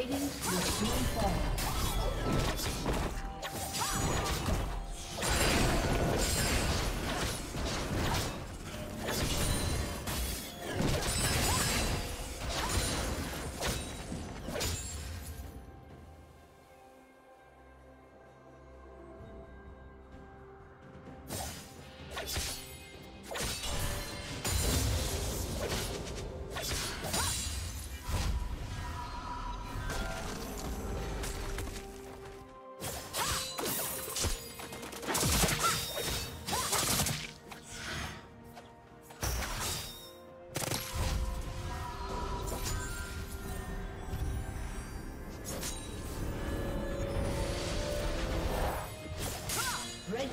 Plating will soon fall.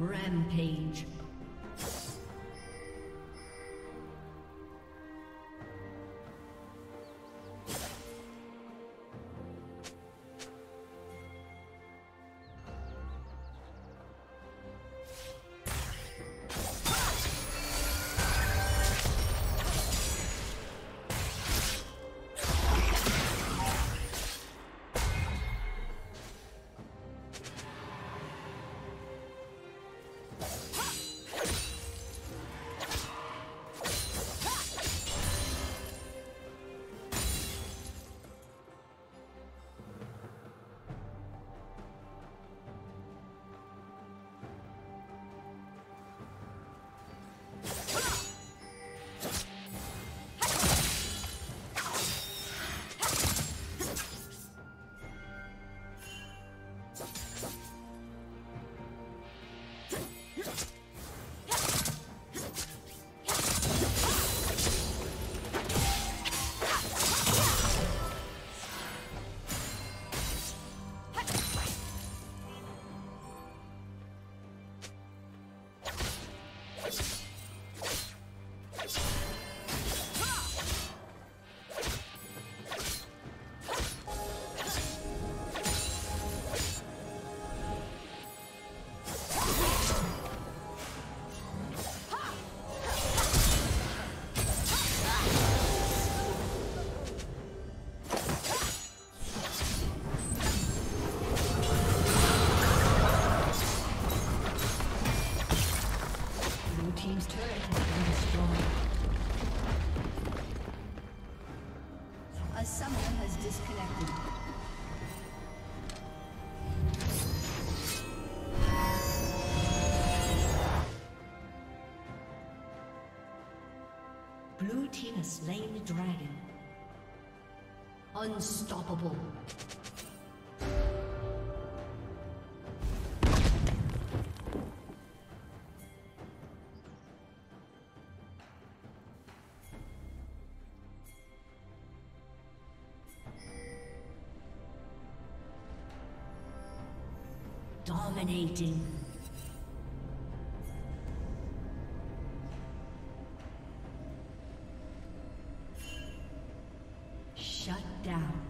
Rampage. Team has slain the dragon. Unstoppable. Dominating. Shut down.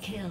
Kill.